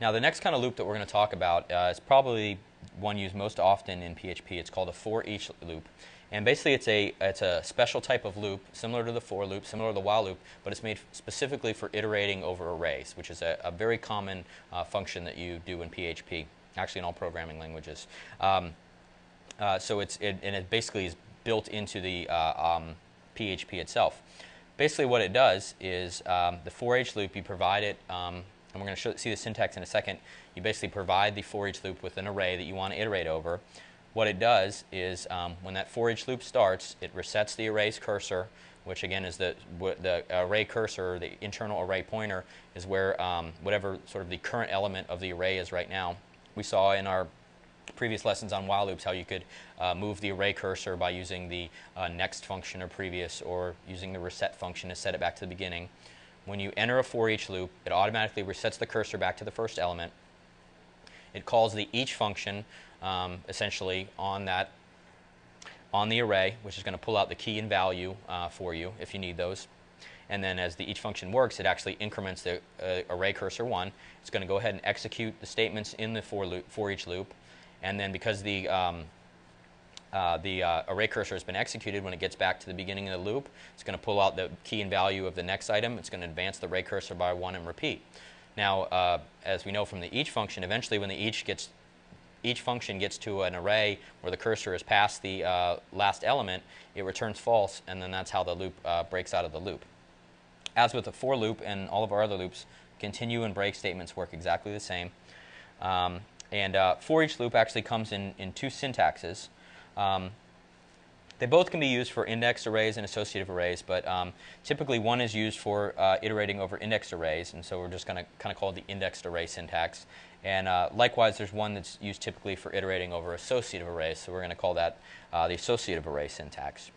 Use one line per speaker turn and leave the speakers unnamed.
Now the next kind of loop that we're going to talk about uh, is probably one used most often in PHP. It's called a for each loop. And basically it's a, it's a special type of loop, similar to the for loop, similar to the while loop, but it's made specifically for iterating over arrays, which is a, a very common uh, function that you do in PHP, actually in all programming languages. Um, uh, so it's, it, and it basically is built into the uh, um, PHP itself. Basically what it does is um, the for each loop, you provide it um, and we're going to see the syntax in a second, you basically provide the for each loop with an array that you want to iterate over. What it does is um, when that for each loop starts, it resets the array's cursor, which again is the, the array cursor, the internal array pointer, is where um, whatever sort of the current element of the array is right now. We saw in our previous lessons on while loops how you could uh, move the array cursor by using the uh, next function or previous or using the reset function to set it back to the beginning. When you enter a for each loop, it automatically resets the cursor back to the first element. It calls the each function um, essentially on that on the array, which is going to pull out the key and value uh, for you if you need those. And then as the each function works, it actually increments the uh, array cursor 1. It's going to go ahead and execute the statements in the for, loop, for each loop. And then because the um, uh, the uh, array cursor has been executed, when it gets back to the beginning of the loop, it's going to pull out the key and value of the next item. It's going to advance the array cursor by one and repeat. Now, uh, as we know from the each function, eventually when the each gets each function gets to an array where the cursor is past the uh, last element, it returns false, and then that's how the loop uh, breaks out of the loop. As with the for loop and all of our other loops, continue and break statements work exactly the same. Um, and for each loop actually comes in, in two syntaxes. Um, they both can be used for indexed arrays and associative arrays, but um, typically one is used for uh, iterating over indexed arrays, and so we're just going to kind of call it the indexed array syntax. And uh, likewise, there's one that's used typically for iterating over associative arrays, so we're going to call that uh, the associative array syntax.